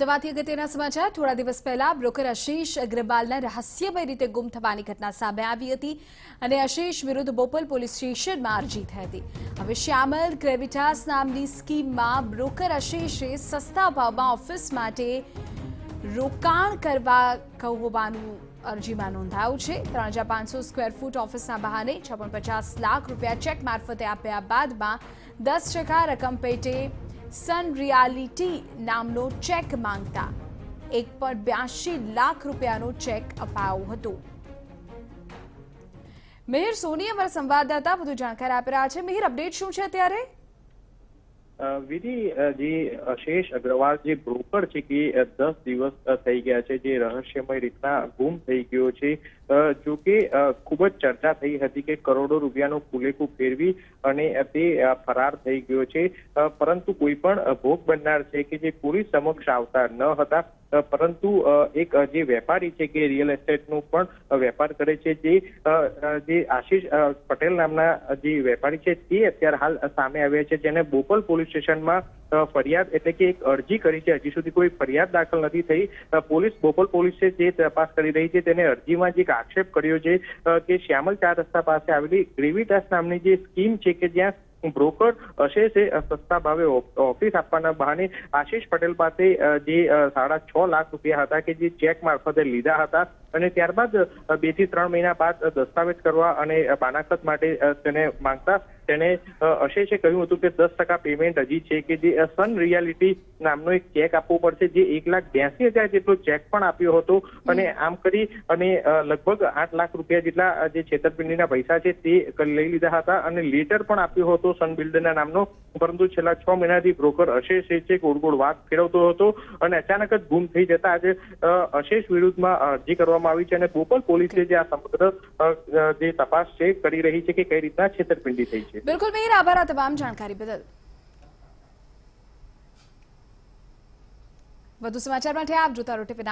દવાથી અગત્યના સમાચાર. થોડા દિવસ પહેલા બ્રોકર આશીષ અગ્રવાલના રહસ્યમય રીતે ગુમ થવાની ઘટના સામે આવી હતી અને આશીષ વિરુદ્ધ બોપલ પોલીસ સ્ટેશનમાં અરજી થઈ હતી. હવે શ્યામલ ક્રેવિટાસ નામની સ્કીમમાં બ્રોકર આશીષે સસ્તા ભાવમાં ઓફિસ માટે રોકાણ કરવા કહોવાનું અરજીમાં નોંધાયું છે. ત્રણ હજાર પાંચસો સ્ક્વેર ફૂટ ઓફિસના બહાને છપ્પન પચાસ લાખ રૂપિયા ચેક મારફતે આપ્યા બાદમાં દસ ટકા રકમ પેટે સન રિયાલિટી નામનો ચેક માંગતા. એક પણ બ્યાસી લાખ રૂપિયાનો ચેક અપાયો હતો. મિહિર, સોની અમારા સંવાદદાતા વધુ જાણકારી આપી રહ્યા છે. મિહિર અપડેટ શું છે અત્યારે? વિધિ જે અશેષ અગ્રવાલ, જે બ્રોકર છે કે દસ દિવસ થઈ ગયા છે, જે રહસ્યમય રીતના ગુમ થઈ ગયો છે જો કે ખૂબ જ ચર્ચા થઈ હતી કે કરોડો રૂપિયાનું ફુલેકું ફેરવી અને તે ફરાર થઈ ગયો છે પરંતુ કોઈ પણ ભોગ બનનાર છે કે જે પોલીસ સમક્ષ આવતા ન હતા પરંતુ એક જે વેપારી છે કે રિયલ એસ્ટેટનું પણ વેપાર કરે છે, જે જે આશીષ પટેલ નામના જે વેપારી છે તે અત્યારે હાલ સામે આવ્યા છે. જેને બોપલ પોલીસ સ્ટેશનમાં ફરિયાદ એટલે કે એક અરજી કરી છે. હજી સુધી કોઈ ફરિયાદ દાખલ નથી થઈ. પોલીસ, બોપલ પોલીસે જે તપાસ કરી રહી છે. તેને અરજીમાં જે એક આક્ષેપ કર્યો છે કે શ્યામલ ચાર રસ્તા પાસે આવેલી ગ્રેવિટાસ નામની જે સ્કીમ છે કે જ્યાં બ્રોકર અશેષે સસ્તા ભાવે ઓફિસ આપવાના બહાને આશીષ પટેલ પાસે જે સાડા છ લાખ રૂપિયા હતા કે જે ચેક મારફતે લીધા હતા. અને ત્યારબાદ બેથી ત્રણ મહિના બાદ દસ્તાવેજ કરવા અને બાનાકત માટે તેને માંગતા તેને અશેષે કહ્યું હતું કે દસ ટકા પેમેન્ટ હજી છે કે જે સન રિયાલિટી નામનો એક ચેક આપવો પડશે જે એક લાખ બ્યાસી હજાર જેટલો ચેક પણ આપ્યો હતો. અને આમ કરી અને લગભગ આઠ લાખ રૂપિયા જેટલા જે છેતરપિંડીના પૈસા છે તે લઈ લીધા હતા અને લેટર પણ આપ્યો હતો સન બિલ્ડરના નામનો. પરંતુ છેલ્લા છ મહિનાથી બ્રોકર અશેષ છે ગોળ ગોળ વાત ફેરવતો હતો અને અચાનક જ ગુમ થઈ જતા આજે અશેષ વિરુદ્ધમાં અરજી કરવામાં આવી છે અને બોપલ પોલીસે જે આ સમગ્ર જે તપાસ છે કરી રહી છે કે કઈ રીતના છેતરપિંડી થઈ છે. બિલકુલ મિહિર આભાર તમામ જાણકારી બદલ. વધુ સમાચાર માટે આપ જોતા રહો ટીવી